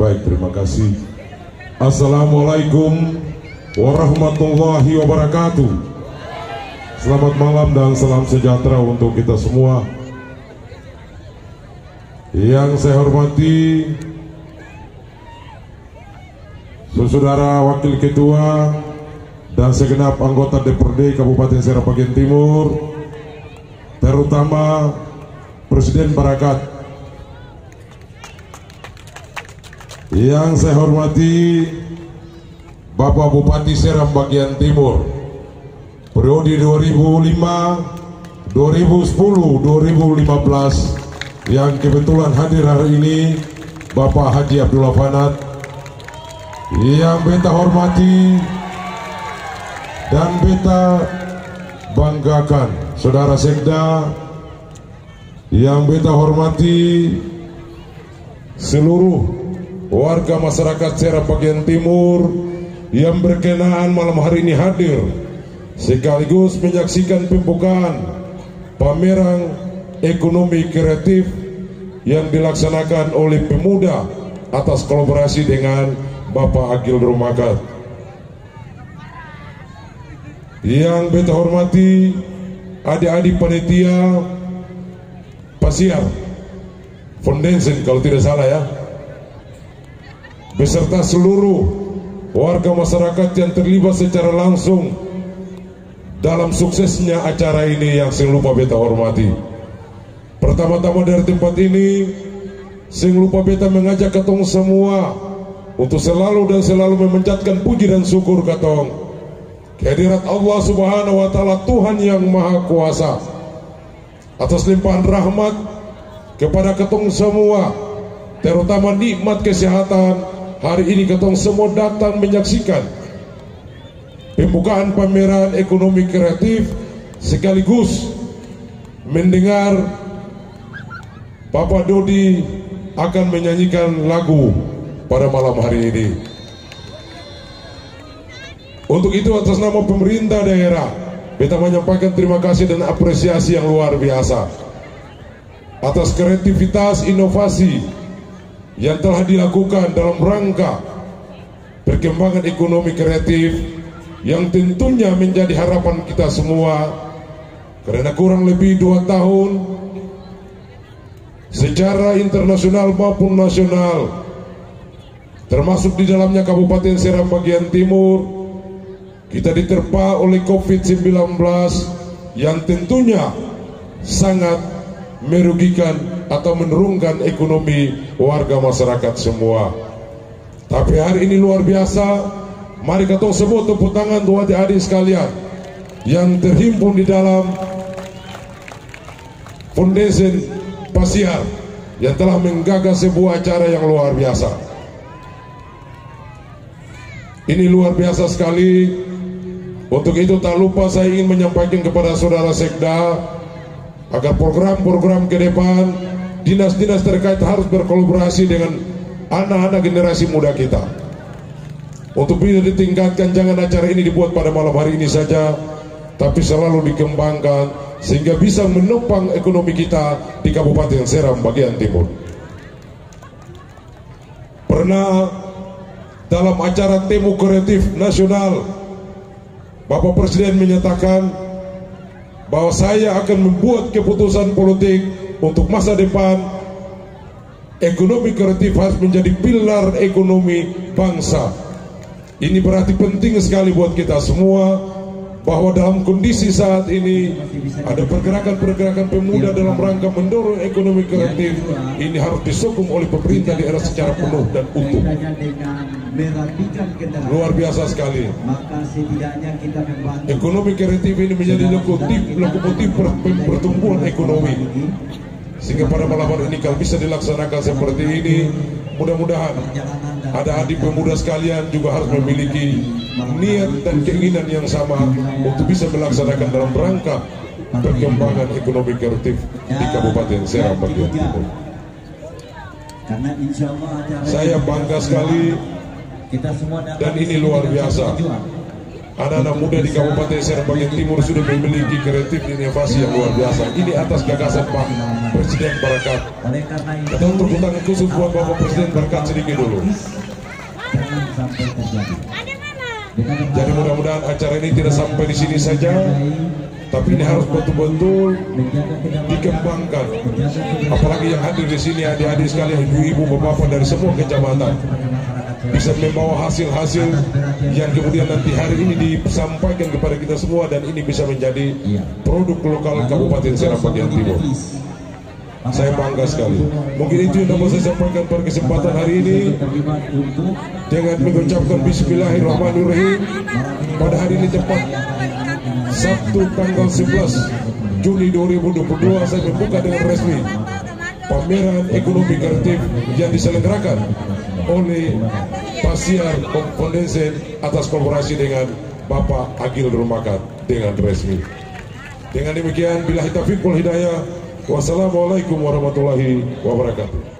Baik, terima kasih. Assalamualaikum warahmatullahi wabarakatuh. Selamat malam dan salam sejahtera untuk kita semua. Yang saya hormati Saudara Wakil Ketua dan segenap anggota DPRD Kabupaten Serapagen Timur, terutama Presiden Barakat. Yang saya hormati Bapak Bupati Seram bagian Timur, periode 2005, 2010, 2015 yang kebetulan hadir hari ini Bapak Haji Abdullah Fanat yang beta hormati dan beta banggakan Saudara Sekda yang beta hormati seluruh warga masyarakat Serap bagian timur yang berkenaan malam hari ini hadir sekaligus menyaksikan pembukaan pameran ekonomi kreatif yang dilaksanakan oleh pemuda atas kolaborasi dengan Bapak Agil Rumakat. Yang beta hormati adik-adik panitia Pasiar Foundation kalau tidak salah ya beserta seluruh warga masyarakat yang terlibat secara langsung dalam suksesnya acara ini yang saya lupa beta hormati. Pertama-tama dari tempat ini Sing lupa beta mengajak katong semua Untuk selalu dan selalu memencatkan puji dan syukur katong Kehadirat Allah subhanahu wa ta'ala Tuhan yang maha kuasa Atas limpahan rahmat Kepada katong semua Terutama nikmat kesehatan Hari ini katong semua datang menyaksikan Pembukaan pameran ekonomi kreatif Sekaligus Mendengar Papa Dodi akan menyanyikan lagu pada malam hari ini. Untuk itu atas nama pemerintah daerah, kita menyampaikan terima kasih dan apresiasi yang luar biasa atas kreativitas inovasi yang telah dilakukan dalam rangka perkembangan ekonomi kreatif yang tentunya menjadi harapan kita semua. Karena kurang lebih dua tahun secara internasional maupun nasional termasuk di dalamnya Kabupaten Seram bagian timur kita diterpa oleh COVID-19 yang tentunya sangat merugikan atau menurunkan ekonomi warga masyarakat semua tapi hari ini luar biasa mari kita sebut tepuk tangan untuk adik-adik sekalian yang terhimpun di dalam Foundation Pasiar yang telah menggagas sebuah acara yang luar biasa. Ini luar biasa sekali. Untuk itu tak lupa saya ingin menyampaikan kepada saudara Sekda agar program-program ke depan dinas-dinas terkait harus berkolaborasi dengan anak-anak generasi muda kita. Untuk bisa ditingkatkan jangan acara ini dibuat pada malam hari ini saja, tapi selalu dikembangkan sehingga bisa menopang ekonomi kita di Kabupaten Seram bagian timur. Pernah dalam acara Temu Kreatif Nasional, Bapak Presiden menyatakan bahwa saya akan membuat keputusan politik untuk masa depan ekonomi kreatif harus menjadi pilar ekonomi bangsa. Ini berarti penting sekali buat kita semua bahwa dalam kondisi saat ini ada pergerakan-pergerakan pemuda dalam rangka mendorong ekonomi kreatif. Ini harus disokong oleh pemerintah daerah secara penuh dan utuh. luar biasa sekali. Ekonomi kreatif ini menjadi lokomotif lokomotif pertumbuhan ekonomi sehingga pada malam ini kalau bisa dilaksanakan seperti ini mudah-mudahan ada adik pemuda sekalian juga harus memiliki niat dan keinginan yang sama untuk bisa melaksanakan dalam rangka perkembangan ekonomi kreatif di Kabupaten Serang bagian timur. Saya bangga sekali dan ini luar biasa. Anak-anak muda di Kabupaten Serang bagian timur sudah memiliki kreatif dan inovasi yang luar biasa. Ini atas gagasan Pak Presiden Barakat. Kita untuk tangan khusus buat Bapak Presiden Barakat sedikit dulu. Jadi mudah-mudahan acara ini tidak sampai di sini saja, tapi ini harus betul-betul dikembangkan. Apalagi yang hadir di sini adik-adik sekalian, ibu-ibu, bapak-bapak dari semua kecamatan bisa membawa hasil-hasil yang kemudian nanti hari ini disampaikan kepada kita semua dan ini bisa menjadi produk lokal Kabupaten Serang bagian Timur. Saya bangga sekali. Mungkin itu yang dapat saya sampaikan pada kesempatan hari ini. Dengan mengucapkan Bismillahirrahmanirrahim. Pada hari ini tepat Sabtu tanggal 11 Juni 2022 saya membuka dengan resmi pameran ekonomi kreatif yang diselenggarakan oleh Pasiar Komponensen atas kolaborasi dengan Bapak Agil Rumakat dengan resmi. Dengan demikian, bila taufiq wal hidayah, wassalamualaikum warahmatullahi wabarakatuh.